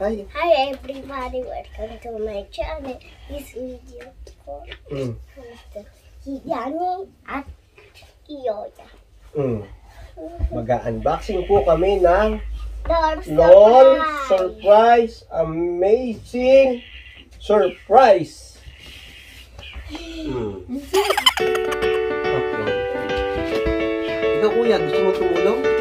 Hi. Hi everybody, welcome to my channel. This video ko. Mm. Si Danny at Iyoya. Mm. Mag-unboxing po kami ng LOL Surprise. Surprise. Amazing Surprise. Mm. Okay. Ikaw kuya, gusto mo tumulong?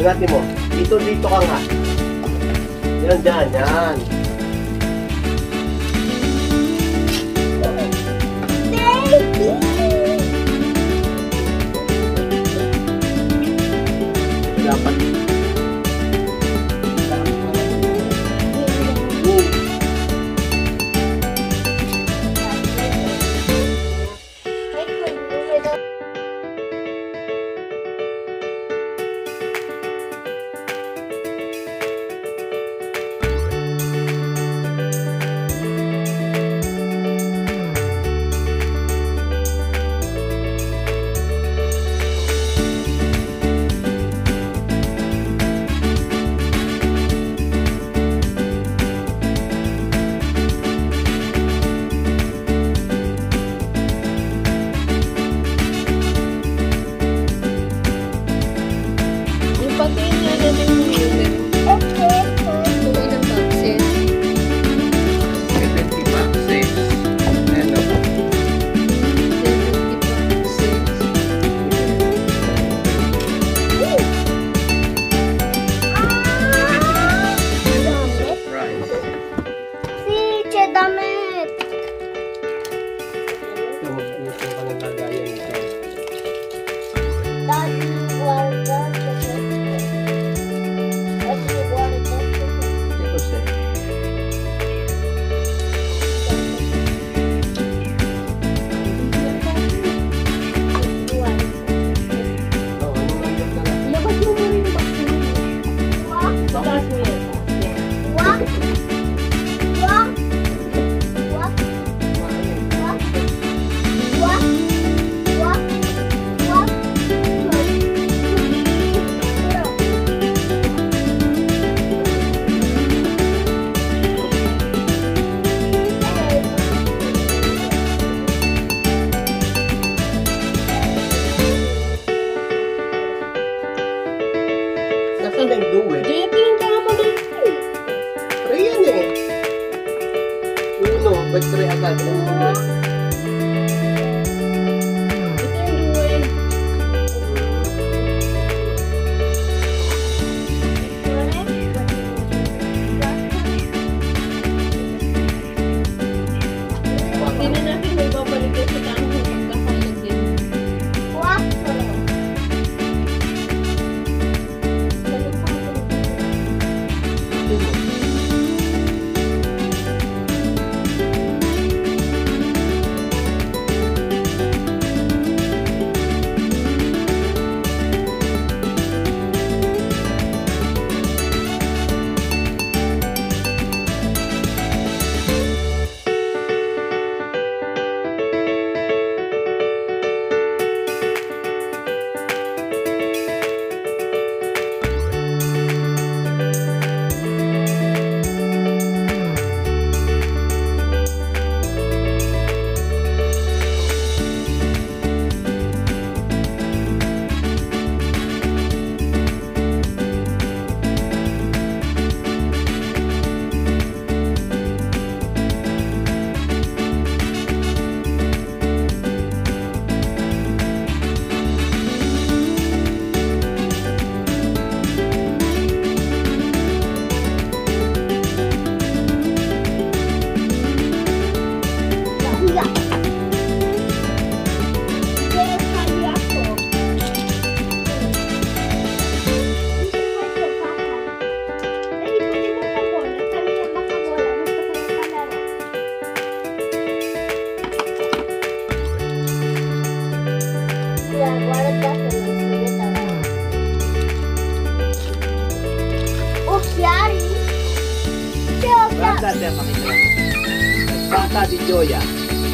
Bulati mo. Dito, dito ka nga. Yan, dyan, yan.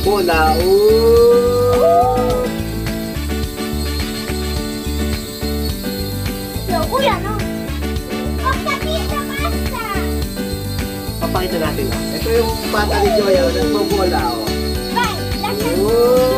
bola. Oh! Locura, no? Pagkakita basta! Papakita natin. Ito yung bata ni Joya. Nagbobola. Oh. Bye!